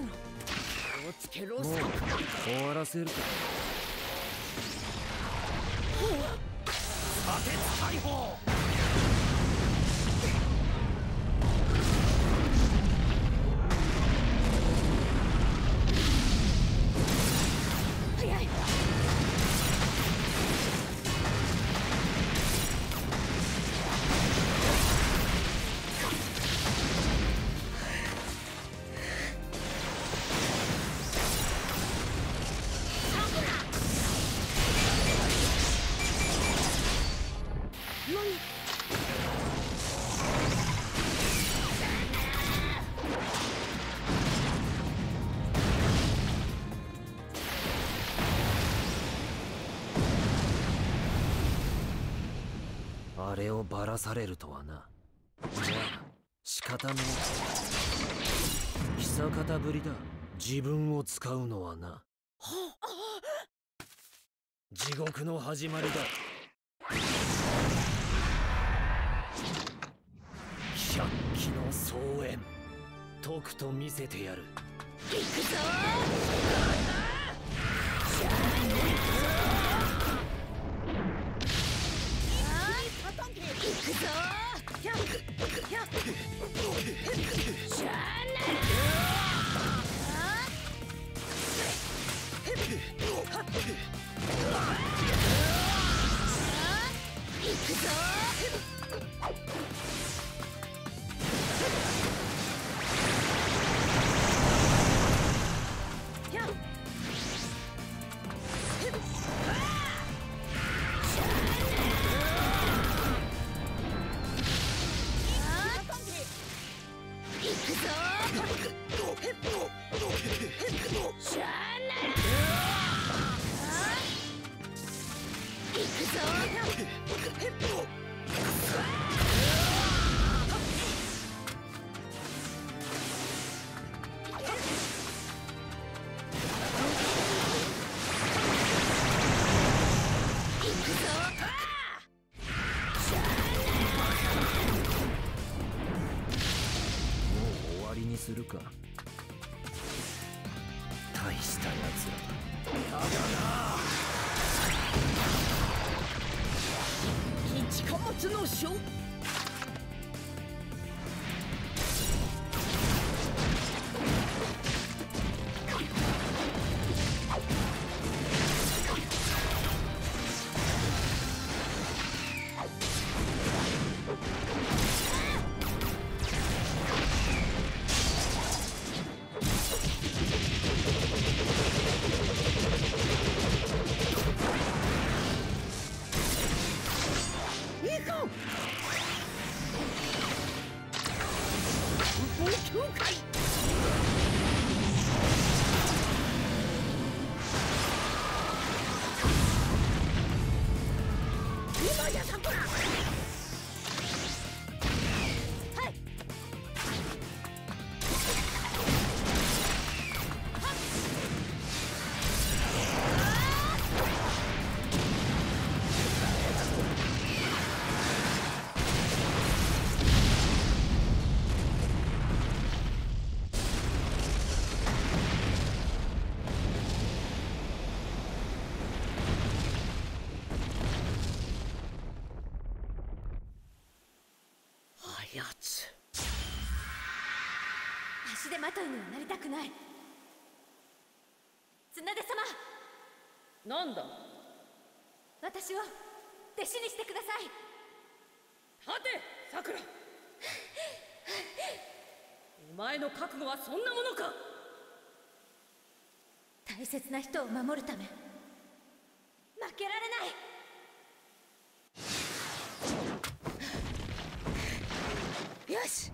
なのおつ終わらせる。か砂鉄解放あれをばらされるとはな。じゃあ仕方ねえ久方ぶりだ。自分を使うのはな。地獄の始まりだ。百鬼の総縁とくと見せてやる。行くぞか。大したやつらやだ。な一貨物の将やつ。足手まといにはなりたくない。綱出様。なんだ？私を弟子にしてください。立てさくらお前の覚悟はそんなものか。大切な人を守るため。負けられないよし。